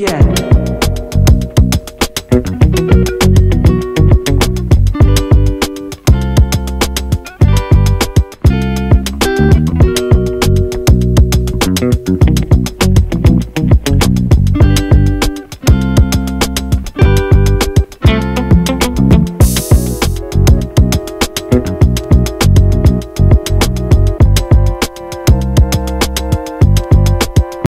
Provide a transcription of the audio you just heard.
Yeah.